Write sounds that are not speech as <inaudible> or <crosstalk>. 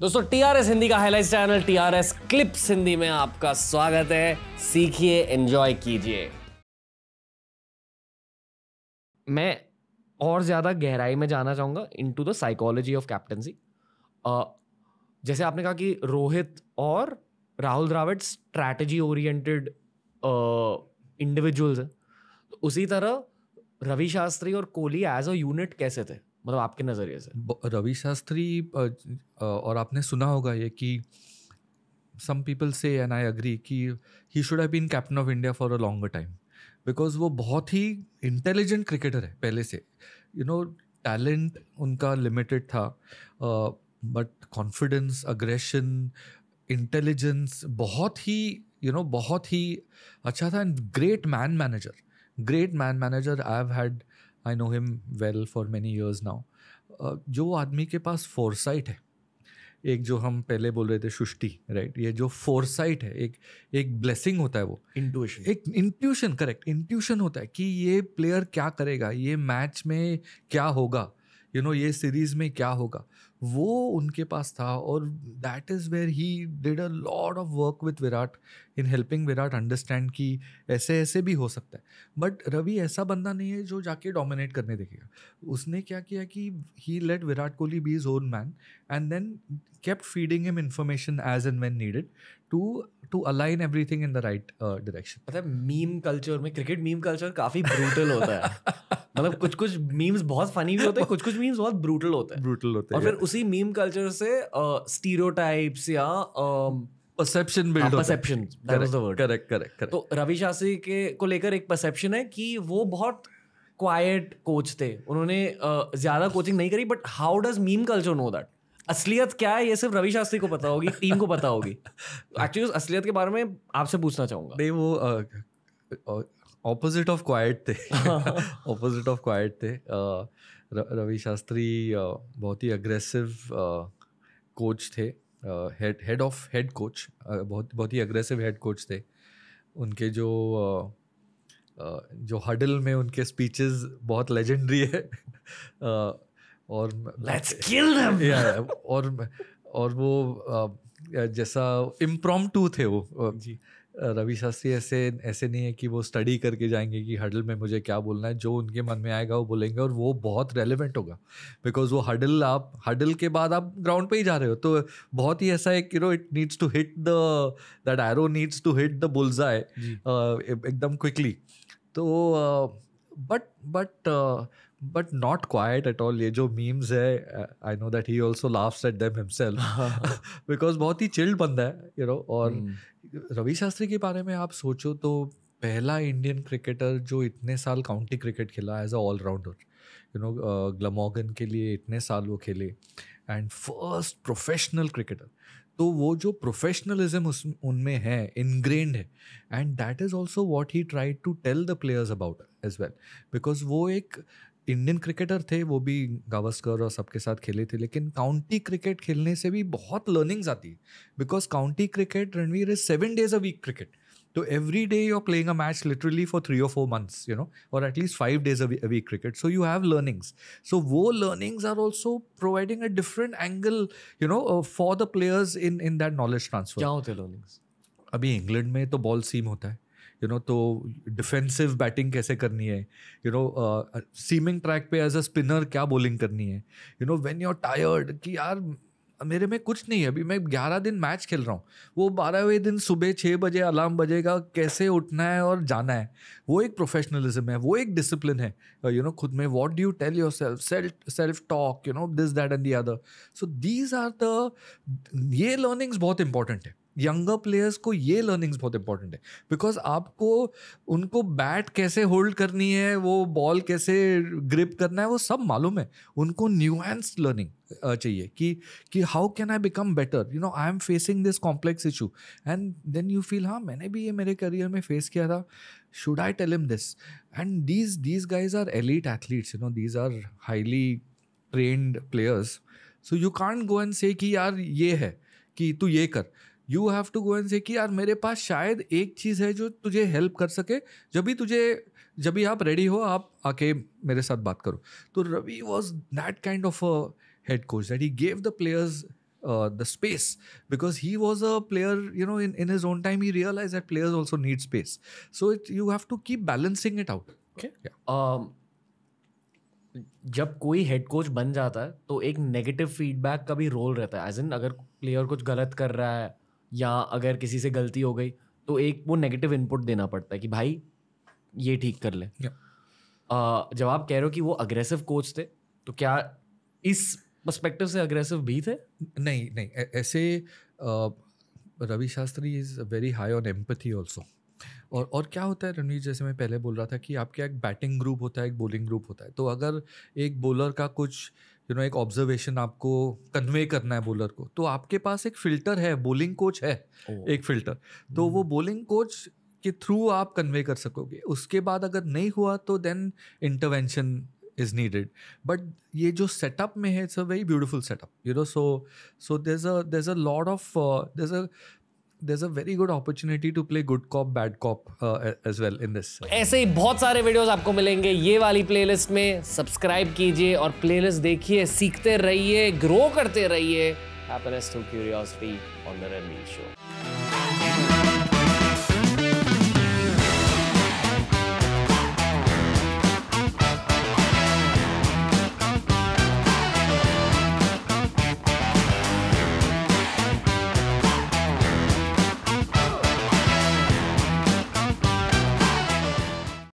दोस्तों, टीआरएस हिंदी का highlight channel TRS clips Hindi में आपका स्वागत है। सीखिए एंजॉय कीजिए। मैं और ज़्यादा गहराई में जाना चाहूँगा into the psychology of captaincy जैसे आपने कहा कि रोहित और Rahul Dravid strategy oriented individuals हैं। तो उसी तरह रवि शास्त्री और कोहली एज अ यूनिट कैसे थे? मतलब आपके नज़रिए से? रवि शास्त्री और आपने सुना होगा ये कि some people say and I agree कि he should have been captain of India for a longer time because वो बहुत ही इंटेलिजेंट क्रिकेटर है पहले से। यू नो टैलेंट उनका लिमिटेड था बट कॉन्फिडेंस अग्रेशन इंटेलिजेंस बहुत ही यू you नो know, बहुत ही अच्छा था and great man manager great man manager I have had I know him well for many years now जो आदमी के पास फोरसाइट है एक जो हम पहले बोल रहे थे सुष्टि राइट ये जो फोरसाइट है एक एक ब्लेसिंग होता है वो। इंट्यूशन एक इंट्यूशन करेक्ट इंट्यूशन होता है कि ये प्लेयर क्या करेगा ये मैच में क्या होगा यू you नो know, ये सीरीज़ में क्या होगा। वो उनके पास था और that is where he did a lot of work with Virat in helping Virat understand कि ऐसे ऐसे भी हो सकता है। बट रवि ऐसा बंदा नहीं है जो जाके डोमिनेट करने देखेगा। उसने क्या किया कि he let Virat Kohli be his own man and then kept feeding him information as needed to to align everything in the right uh, direction. पता है मीम कल्चर में क्रिकेट मीम कल्चर काफ़ी ब्रूटल होता है। <laughs> मतलब कुछ कुछ memes बहुत फनी भी होते हैं कुछ कुछ मीम्स बहुत ब्रूटल होते हैं। Brutal होते हैं और फिर उसी मीम कल्चर से स्टीरियोटाइप्स या perception build perception correct correct correct तो रवि शास्त्री के को लेकर एक परसेप्शन है कि वो बहुत क्वाइट कोच थे। उन्होंने ज़्यादा कोचिंग नहीं करी but how does meme culture know that असलियत क्या है ये सिर्फ़ रवि शास्त्री को पता होगी टीम को पता होगी। <laughs> एक्चुअली उस असलियत के बारे में आपसे पूछना चाहूँगा। नहीं वो ऑपोजिट ऑफ़ क्वाइट थे। ऑपोजिट ऑफ़ क्वाइट थे। रवि शास्त्री बहुत ही अग्रेसिव कोच थे। Head head of head coach बहुत बहुत ही अग्रेसिव हेड कोच थे। उनके जो uh, जो हडल में उनके स्पीचेस बहुत लेजेंडरी है। uh, और लेट्स किल देम और और वो जैसा इम्प्रॉम टू थे वो। जी। रवि शास्त्री ऐसे ऐसे नहीं है कि वो स्टडी करके जाएँगे कि हडल में मुझे क्या बोलना है जो उनके मन में आएगा वो बोलेंगे और वो बहुत रेलिवेंट होगा। बिकॉज़ वो हडल आप हडल के बाद आप ग्राउंड पे ही जा रहे हो तो बहुत ही ऐसा है कि no it needs to hit the that arrow needs to hit the bullseye जी। एकदम क्विकली तो but but but not quite at all ये जो मीम्स है I know that he also laughs at them himself because बहुत ही chilled बंदा है you know और हम्म। रवि शास्त्री के बारे में आप सोचो तो पहला इंडियन क्रिकेटर जो इतने साल काउंटी क्रिकेट खेला as a allrounder you know Glamorgan के लिए इतने साल वो खेले एंड फ़र्स्ट प्रोफेशनल क्रिकेटर तो वो जो प्रोफेशनलिज्म उस, उनमें है इनग्रेंड है and that is also what he try to tell the players about as well because वो एक इंडियन क्रिकेटर थे वो भी गावस्कर और सबके साथ खेले थे लेकिन काउंटी क्रिकेट खेलने से भी बहुत लर्निंग्स आती है। Because county cricket Ranveer is seven days a week cricket तो every day you are playing a match literally for three और फोर मंथ्स यू नो और at least five days a week cricket so you have learnings so वो learnings are also providing a different angle you know for the players in in that knowledge transfer क्या होते हैं learnings अभी England में तो ball seam होता है। You know तो डिफेंसिव बैटिंग कैसे करनी है? यू नो सीमिंग ट्रैक पे एज अ स्पिनर क्या बॉलिंग करनी है? You know when you are tired कि यार, मेरे में कुछ नहीं है, अभी मैं ग्यारह दिन मैच खेल रहा हूँ। वो बारहवें दिन सुबह छः बजे अलार्म बजेगा, कैसे उठना है और जाना है। वो एक प्रोफेशनलिज्म है, वो एक डिसिप्लिन है। यू नो खुद में what do you tell yourself self self talk you know this that and the other so these are the ये लर्निंग्स बहुत इंपॉर्टेंट है। यंगर प्लेयर्स को ये लर्निंग्स बहुत इंपॉर्टेंट है। बिकॉज़ आपको, उनको बैट कैसे होल्ड करनी है, वो बॉल कैसे ग्रिप करना है, वो सब मालूम है। उनको न्यूएंस लर्निंग चाहिए कि कि how can I become better you know I am facing this complex issue and then you feel हाँ मैंने भी ये मेरे करियर में फेस किया था। Should I tell him this and these these guys are elite athletes you know these are highly trained players so you can't go and say कि यार ये है, कि तू ये कर। You have to go and say कि यार मेरे पास शायद एक चीज़ है जो तुझे हेल्प कर सके। जब भी तुझे जब भी आप रेडी हो आप आके मेरे साथ बात करो। तो Ravi was that kind of a head coach that he gave the players the space because he was a player you know in in in own time he realise that players also need space so it you have to keep balancing it out जब कोई head coach बन जाता है तो एक negative feedback का भी role रहता है। एज इन अगर प्लेयर कुछ गलत कर रहा है या अगर किसी से गलती हो गई तो एक वो नेगेटिव इनपुट देना पड़ता है कि भाई ये ठीक कर ले। Yeah. uh, जब आप कह रहे हो कि वो अग्रेसिव कोच थे तो क्या इस पर्सपेक्टिव से अग्रेसिव भी थे? नहीं नहीं ऐ- ऐसे uh, Ravi Shastri is very high on empathy also और और क्या होता है रणवीर जैसे मैं पहले बोल रहा था कि आपके एक बैटिंग ग्रुप होता है एक बॉलिंग ग्रुप होता है। तो अगर एक बॉलर का कुछ यू नो एक ऑब्जर्वेशन आपको कन्वे करना है बॉलर को। तो आपके पास एक फ़िल्टर है बॉलिंग कोच है एक फ़िल्टर तो वो बॉलिंग कोच के थ्रू आप कन्वे कर सकोगे। उसके बाद अगर नहीं हुआ तो then intervention is needed but ये जो सेटअप में है it's a very beautiful setup you know so so there a there a lot of there a there's a very good opportunity to play good cop bad cop uh, as well in this. ऐसे ही बहुत सारे videos आपको मिलेंगे। ये वाली playlist में subscribe कीजिए और प्लेलिस्ट देखिए सीखते रहिए ग्रो करते रहिए। Happiness to curiosity on the Ranveer show